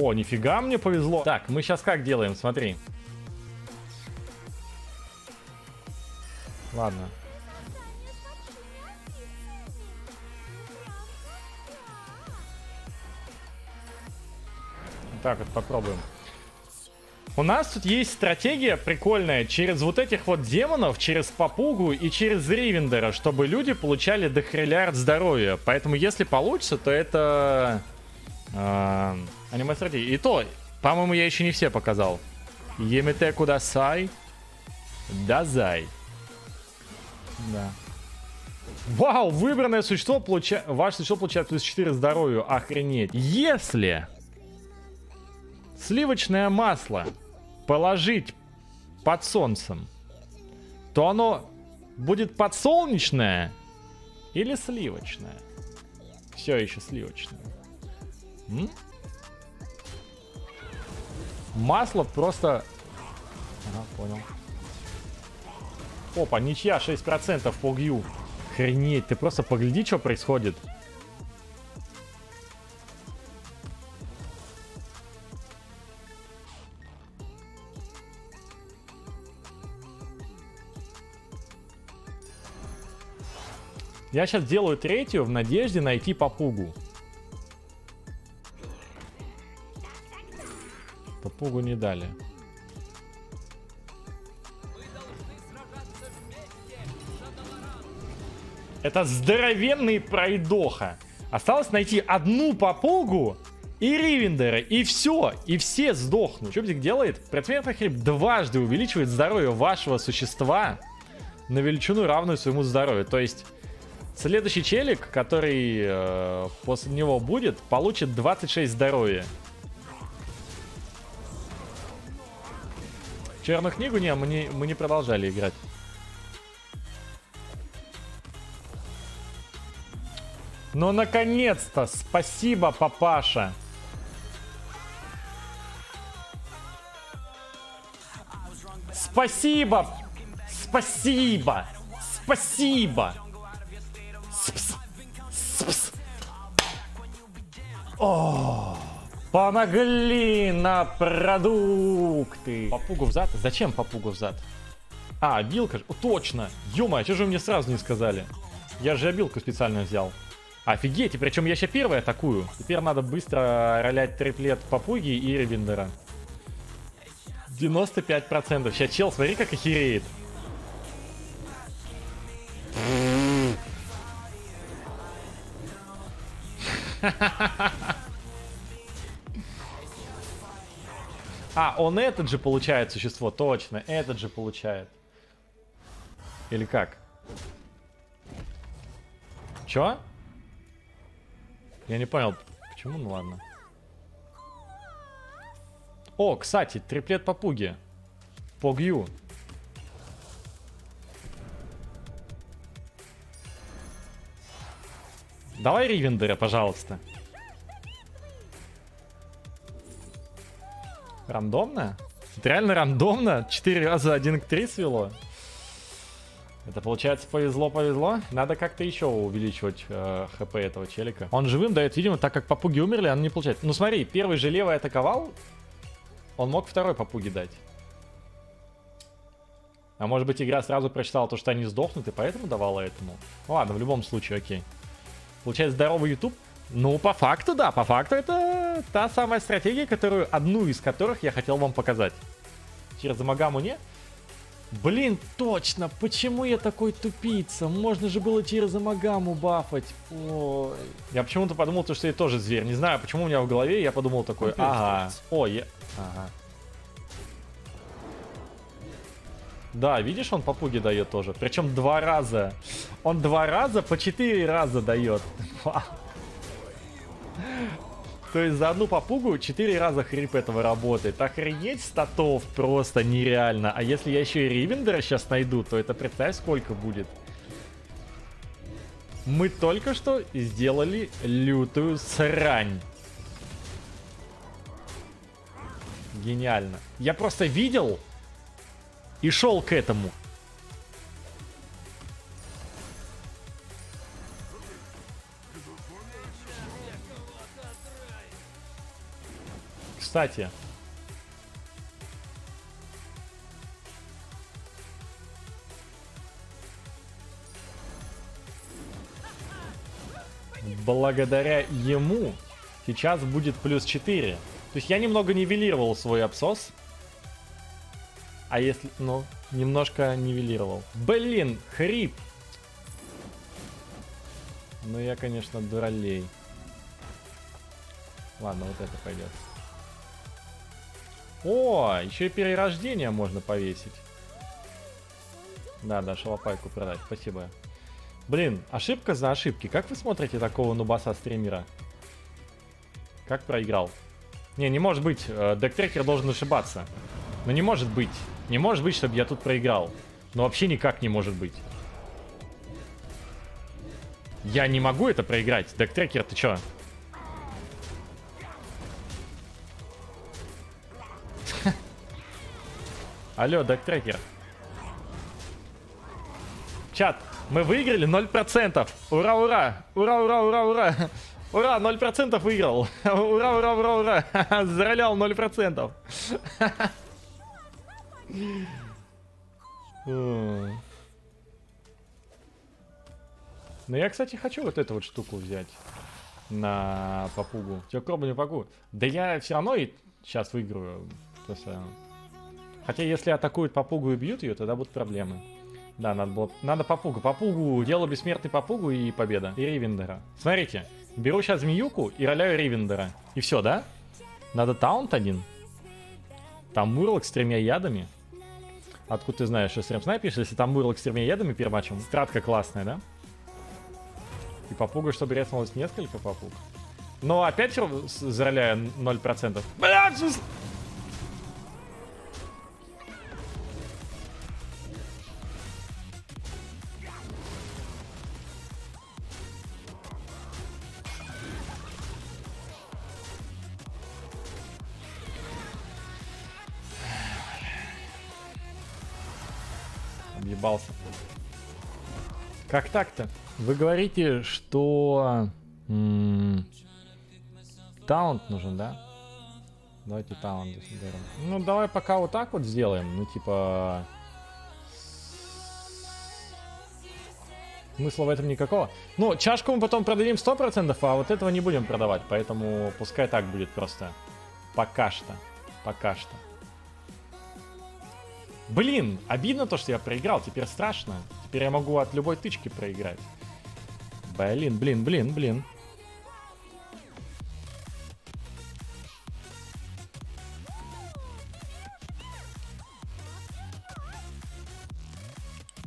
О, нифига мне повезло. Так, мы сейчас как делаем, смотри. Ладно. Так вот попробуем. У нас тут есть стратегия прикольная через вот этих вот демонов, через Попугу и через Ривендера, чтобы люди получали дохрелярд здоровья. Поэтому если получится, то это... Э, аниме-стратегия. И то, по-моему, я еще не все показал. Емете кудасай. Дазай. Да. Вау, выбранное существо получает... Ваше существо получает плюс 4 здоровью. Охренеть. Если сливочное масло положить под солнцем, то оно будет подсолнечное или сливочное? Все еще сливочное. Масло просто... Ага, понял. Опа, ничья, 6% по гью. Охренеть, ты просто погляди, что происходит. Я сейчас делаю третью в надежде найти попугу. Попугу не дали. Это здоровенный пройдоха. Осталось найти одну попугу и Ривендера, и все, и все сдохнут. Чубзик делает? Предметный хрип дважды увеличивает здоровье вашего существа на величину, равную своему здоровью. То есть Следующий челик, который э, после него будет, получит 26 здоровья. Черную книгу не, мы не, мы не продолжали играть. Ну, наконец-то! Спасибо, папаша! Спасибо! Спасибо! Спасибо! О, помогли на продукты. Попугу в зад? Зачем попугу в зад? А, обилка. О, точно. Ё-моё, что же вы мне сразу не сказали? Я же обилку специально взял. Офигеть, и причем я сейчас первый атакую. Теперь надо быстро ролять триплет Попуги и Ревендера. 95%. Сейчас чел, смотри, как охереет. А, он этот же получает существо, точно, этот же получает. Или как? Чё? Я не понял, почему, ну ладно. О, кстати, триплет попуги. Погью. Давай Ривендера, пожалуйста. Рандомно? Это реально рандомно? Четыре раза один к 3 свело? Это получается повезло-повезло. Надо как-то еще увеличивать э, хп этого челика. Он живым дает, видимо, так как попуги умерли, он не получает. Ну смотри, первый же левый атаковал, он мог второй попуги дать. А может быть игра сразу прочитала то, что они сдохнут, и поэтому давала этому? Ну, ладно, в любом случае, окей. Получается, здоровый YouTube? Ну, по факту, да, по факту это та самая стратегия, которую, одну из которых я хотел вам показать. Через Амагаму не? Блин, точно, почему я такой тупица? Можно же было через Амагаму бафать. Ой. Я почему-то подумал, что я тоже зверь. Не знаю, почему у меня в голове, я подумал такой, ага, ой, я... Ага. Да, видишь, он попуги дает тоже. Причем два раза. Он два раза по четыре раза дает. То есть за одну попугу четыре раза хрип этого работает. Охренеть статов просто нереально. А если я еще и Ривендера сейчас найду, то это представь сколько будет. Мы только что сделали лютую срань. Гениально. Я просто видел, и шел к этому. Кстати. Благодаря ему сейчас будет плюс 4. То есть я немного нивелировал свой абсос. А если... Ну, немножко нивелировал. Блин, хрип. Ну я, конечно, дуралей. Ладно, вот это пойдет. О, еще и перерождение можно повесить. Да, да, шалопайку продать. Спасибо. Блин, ошибка за ошибки. Как вы смотрите такого нубаса стримера? Как проиграл? Не, не может быть. Э, Дектрекер должен ошибаться. Но не может быть. Не может быть, чтобы я тут проиграл. Но вообще никак не может быть. Я не могу это проиграть. Дектрекер, ты чё? Алло, дектрекер. Чат, мы выиграли 0%. Ура, ура! Ура, ура, ура, ура! Ура, 0% выиграл. Ура, ура, ура, ура. Заролял 0%. Ну, я, кстати, хочу вот эту вот штуку взять на попугу. Тебе не попугу. Да я все равно и сейчас выиграю. Просто... Хотя, если атакуют попугу и бьют ее, тогда будут проблемы. Да, надо было... Надо попугу. Попугу. Дело бессмертный попугу и победа. И Ривендера. Смотрите. Беру сейчас змеюку и роляю Ривендера. И все, да? Надо таунт один. Там Мурлок с тремя ядами. Откуда ты знаешь, что стрим снайпишь, если там Мурлок с тремя ядами первачем? Стратка классная, да? И попуга, чтобы резнулось несколько попуг. Но опять зароляя 0%. Блядь, Объебался. Как так-то? Вы говорите, что... таунт нужен, да? Давайте таунт берем. Ну, давай пока вот так вот сделаем. Ну, типа... Смысла в этом никакого. Ну, чашку мы потом продадим 100%, а вот этого не будем продавать. Поэтому пускай так будет просто. Пока что. Пока что. Блин, обидно то, что я проиграл. Теперь страшно. Теперь я могу от любой тычки проиграть. Блин, блин, блин, блин.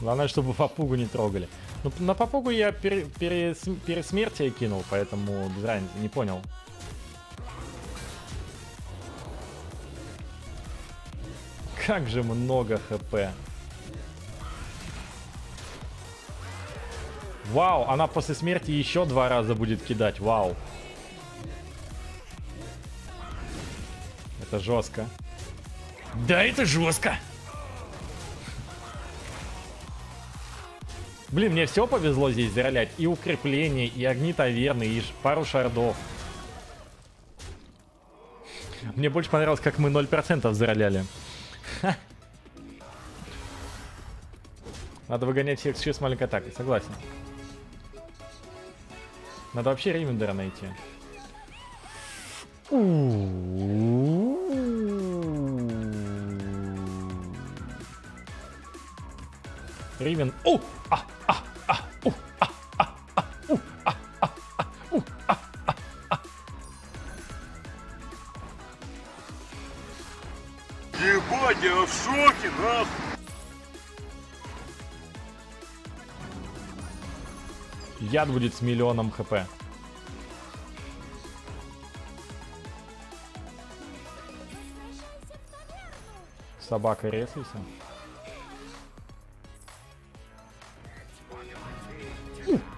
Главное, чтобы попугу не трогали. Ну, на попугу я пере, пере, кинул, поэтому без не понял. Как же много хп. Вау, она после смерти еще два раза будет кидать. Вау. Это жестко. Да, это жестко. Блин, мне все повезло здесь заролять. И укрепление, и огни таверны, и пару шардов. Мне больше понравилось, как мы 0% зароляли. Надо выгонять всех с маленькой атакой, согласен. Надо вообще Ривендера найти. Ривен... О! А! А! В шоке, нахуй! Яд будет с миллионом хп. Собака резайся.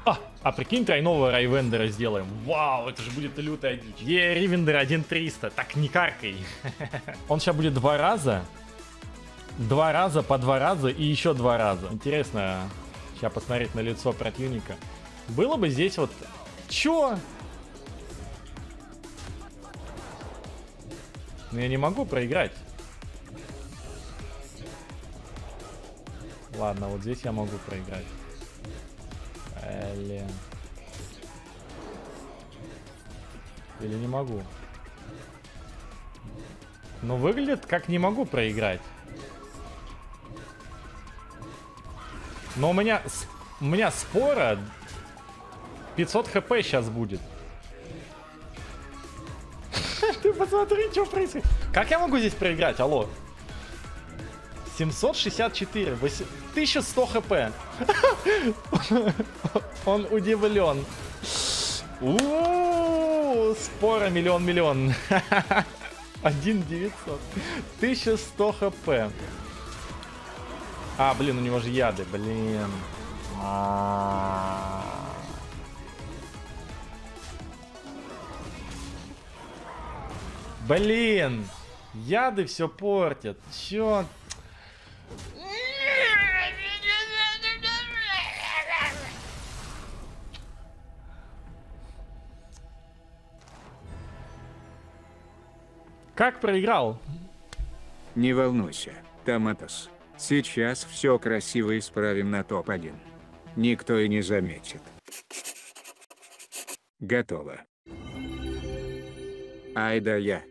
А, а прикинь, тройного Райвендера сделаем. Вау, это же будет лютая дичь. Е, Ривендер 1300. Так, не каркай. Он сейчас будет два раза. Два раза, по два раза и еще два раза. Интересно сейчас посмотреть на лицо противника. Было бы здесь вот... Чё? Но я не могу проиграть. Ладно, вот здесь я могу проиграть. Блин. Или не могу? Но выглядит как не могу проиграть. Но у меня, у меня спора 500 хп сейчас будет. Ты посмотри, что происходит. Как я могу здесь проиграть? Алло. 764, 8... 1100 хп. Он удивлен. Спора миллион-миллион. 1900. 1100 хп. А, блин, у него же яды, блин. А -а -а. Блин! Яды все портят. Чё? Как проиграл? Не волнуйся, Томатос. Сейчас все красиво исправим на топ-1. Никто и не заметит. Готово. Ай да я.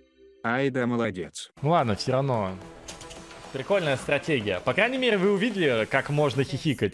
Ай да молодец. Ну ладно, все равно. Прикольная стратегия. По крайней мере, вы увидели, как можно хихикать.